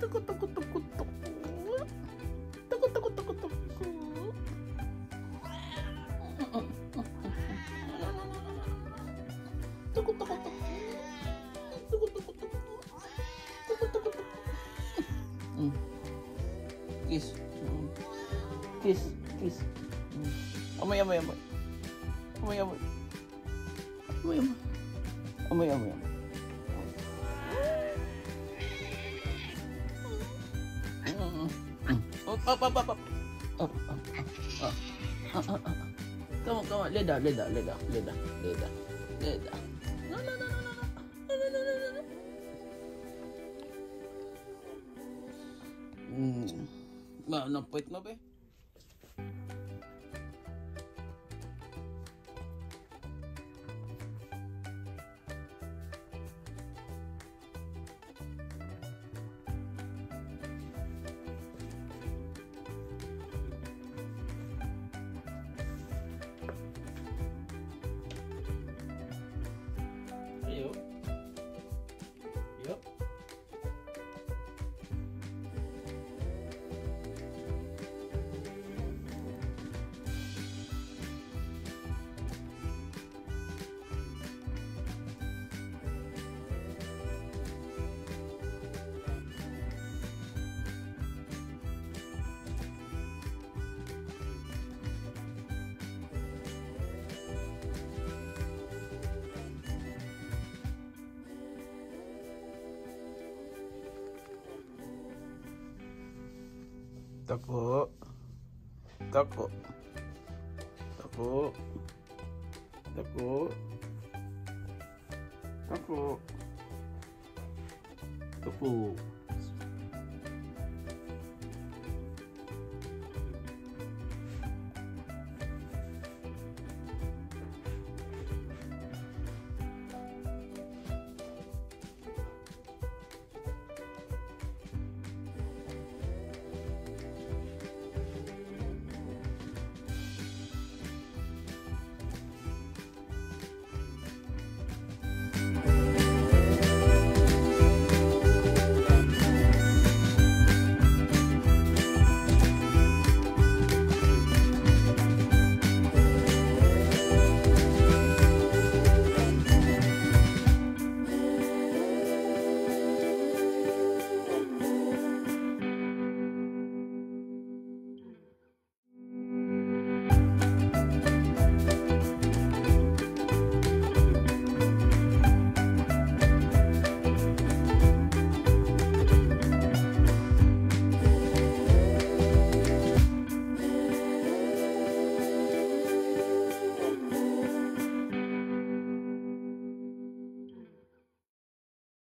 トコトコトコトコトコトコトコトコトコトコトコトコトコトコトコトコトコトコうん。キスキスキス甘い甘い甘い甘い甘い甘い甘い甘い甘い甘い Up, up, up, up, up. Up, up, up, up. Uh. Come on, come on. Lay down, lay down, lay down, lay down, lay down, lay down. No, no, no, no, no, no. No, no, no, no, no. Hmm. Ba, napait mo Tako. Tako. Tako. Tako. Tako. Tako.